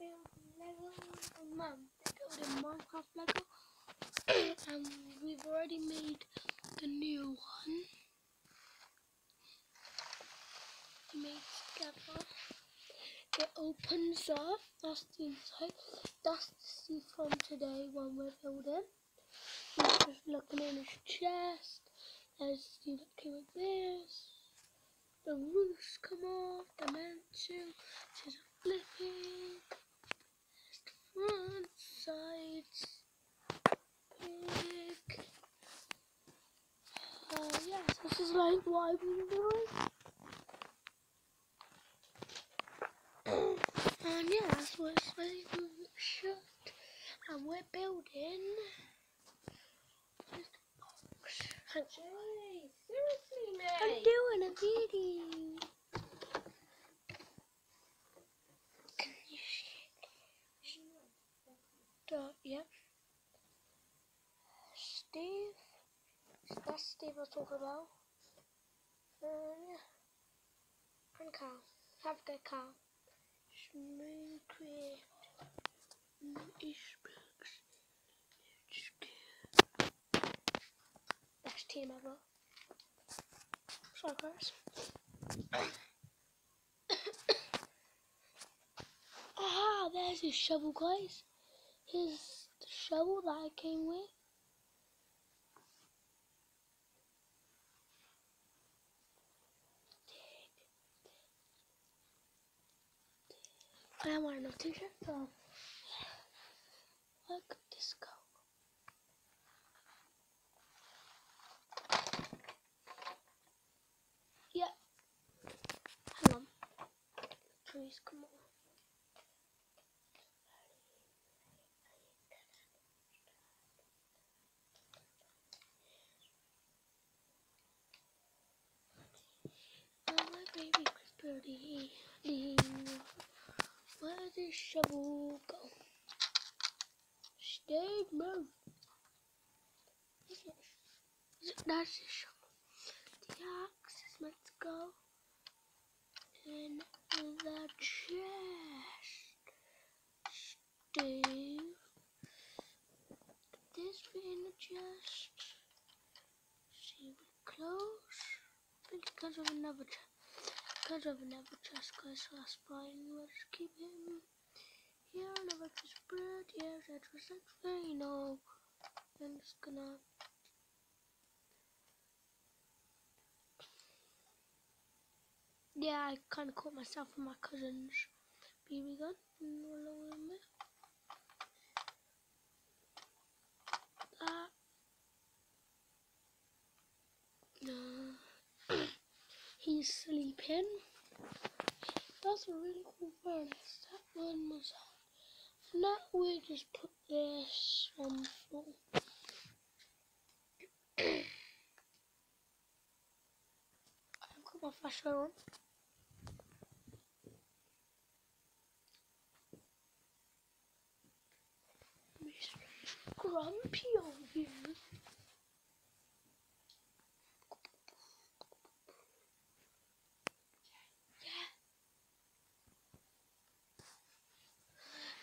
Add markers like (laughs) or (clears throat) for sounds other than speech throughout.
build Lego and Mum. They're building Minecraft Lego. and we've already made the new one. We made together. It opens up. That's the inside. That's the see from today when we're building. He's just looking in his chest. There's Steve looking like this. The roofs come off. The mansion. She's flipping. Front sides. Big. Uh, yes, this is like what I've been doing. (coughs) and yeah, that's what it's like shut. And we're building. Where's the box? Hang on. Hey, seriously, I'm doing a video. Can you see? Stop, yep. Steve. That's Steve I was talking about. Um, yeah. And Carl. Have a good Carl. Smooth create. Best team ever. Sorry, guys. (coughs) ah, there's his shovel, guys. His shovel that I came with. I wearing a t-shirt, so where could this go? Yeah. Hang on. Trees, come on. Oh, my baby birdie. Where did shovel go? Stay move. Is it? Is it? That's the shovel. The axe is meant to go in the chest. Steve. This fit in the chest? See, we close. I think it comes with another chest. Comes with another chest, fine. We'll keep him here. Of bread. Yes, that was no. I'm just gonna. Yeah, I kind of caught myself with my cousin's BB gun. That. No. He's sleeping. That's a really cool furnace. That one was on. Now we just put this on floor. (coughs) I've got my flashlight on. Grumpy over here.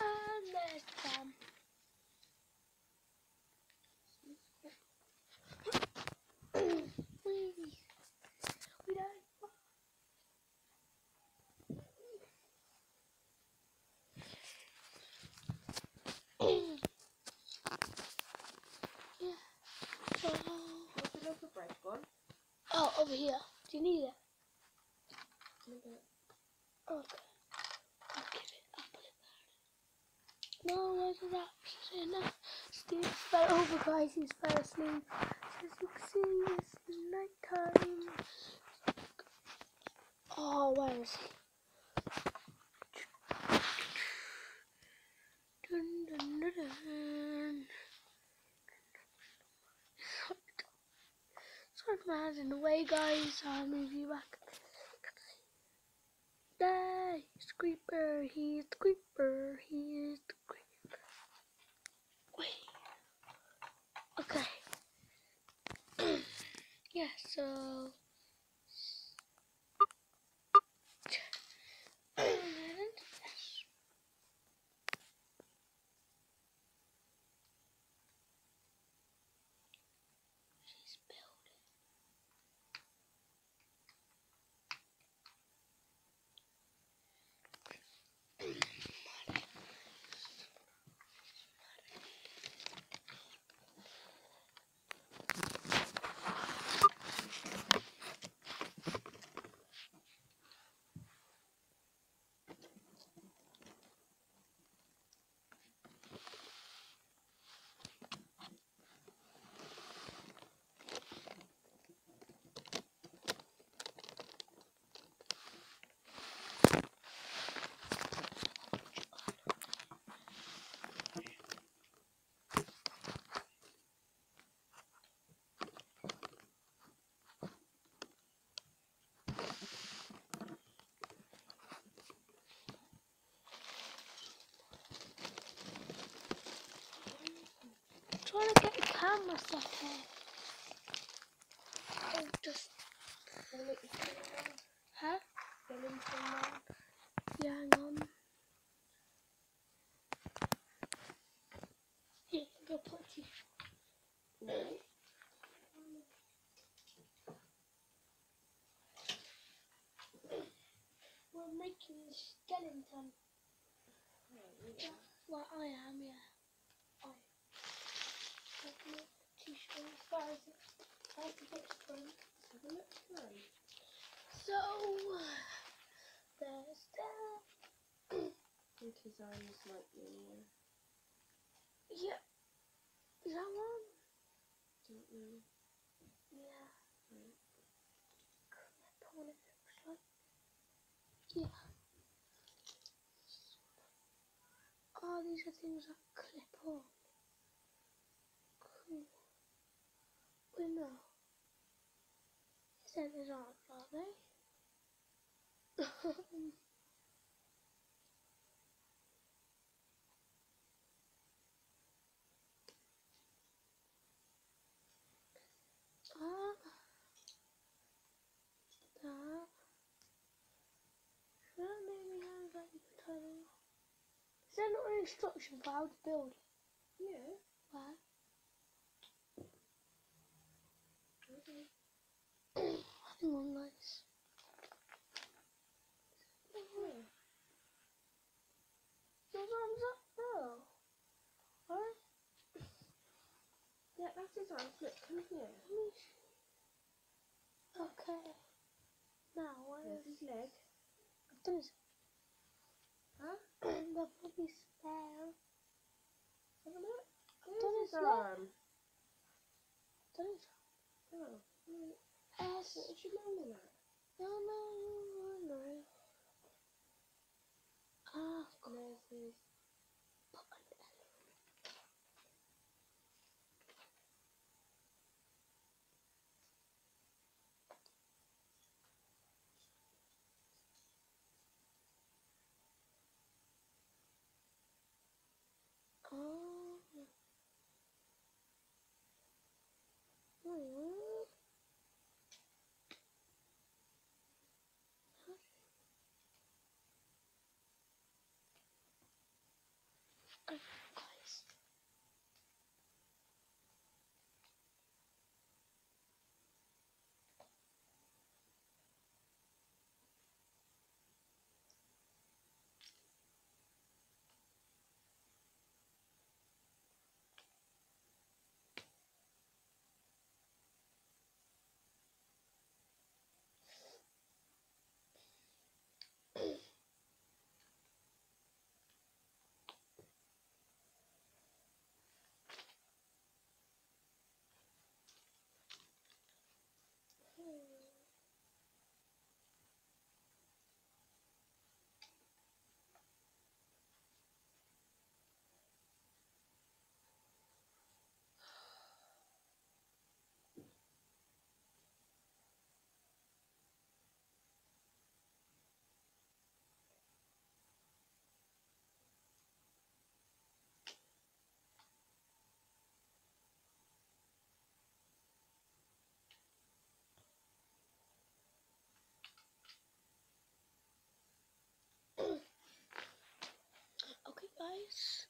And there's the bomb. we, we don't. yeah. So, What's the local bread gone? oh, over here. Do you need it? Mm-hmm. Okay. I'll give it up a little. No, where's the wraps in there? Steve fell over, guys. He's fell asleep. As you can see, it's night time. Oh, where is he? Hands in the way, guys. I'll move you back. He's creeper. He's the creeper. He is the creeper. Wait. Okay. (clears throat) yeah. So. camera setting. Oh, just, Will it be filming now? huh? Filming from now? Yeah, hang on. Yeah, go put you. No. We're making a skeleton. Yeah. Well, I am, yeah. I. So, there's that. Think his arms might be in. Yeah. Is that one? Don't know. Yeah. Right. On it looks like. Yeah. Oh, these are things that clip on. Cool. Wait, no. Scissors aren't, are they? ah. That. Should I maybe have like a tunnel? Is there not an instruction for how to build it? Yeah. Where? Okay. Hang on, guys. Your arms up? No. Alright. Yeah, that's his arms. Look, come here. Let me see. Okay. Now, what There's is his leg. Done this. Huh? They'll probably spare. Have a look. There's his his arm. Done it. Oh. Right. S. What was you moaning at? No, no, no, no. Ah, his. Oh. Oh. Guys. Okay, guys,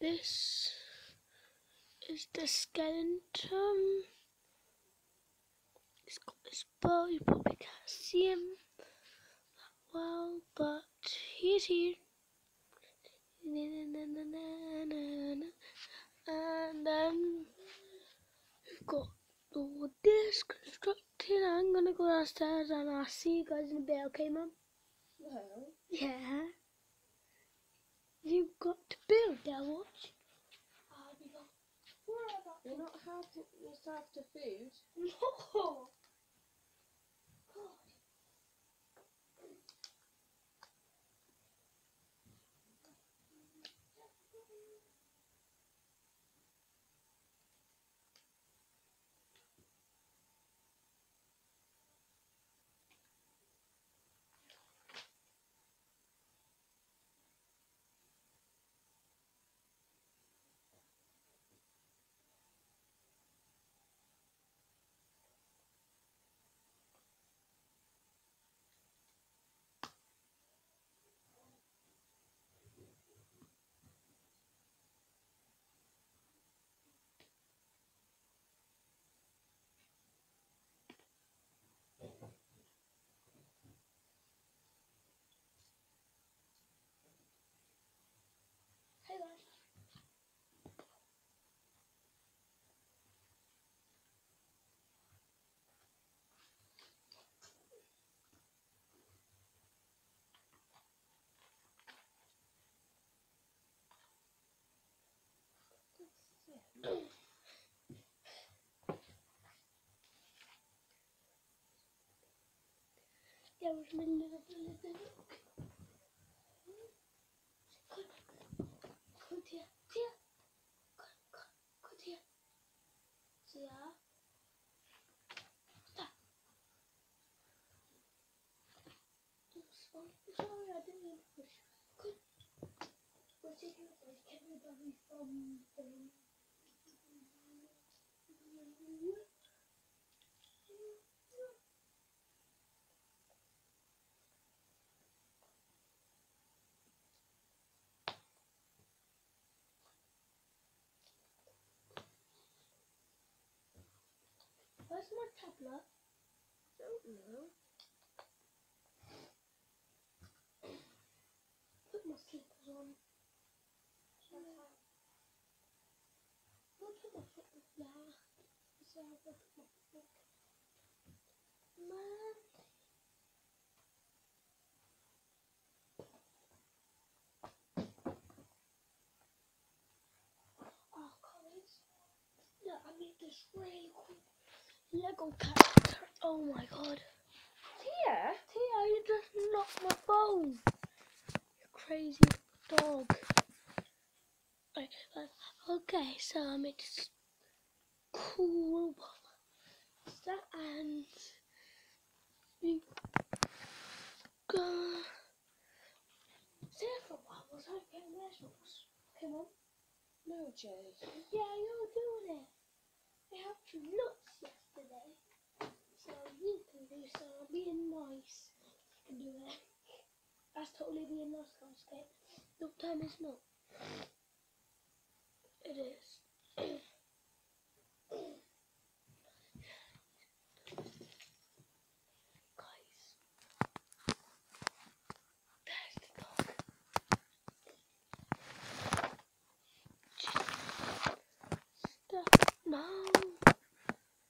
this is the skeleton. He's got this bow, you probably can't see him that well, but he's here. And then we've got all this constructed. I'm gonna go downstairs and I'll see you guys in a bit, okay, Mum? No. Yeah. You've got to build that watch. I'll be gone. Where about You're not helping yourself to food. (laughs) No. There's my little little look. Come, come here, here. Come, come, come here. See ya. Stop. I'm sorry, I didn't mean to push. Good. What's it look like? Everybody from the My tablet? Don't know. Put my slippers on. Look at my foot there. So I've my foot. Man. Oh, Collins. Look, I made this really cool Lego character. Oh my god. Tia? Tia, you just knocked my phone. You crazy dog. Okay, so um, I made this cool that and we go there for a while. Was I getting vegetables? Come on. No, Jay. Yeah, you're doing it. I helped you lots yesterday. So you can do so. Being nice. You can do that. That's totally being nice, guys. Okay. Look, time is not. It is.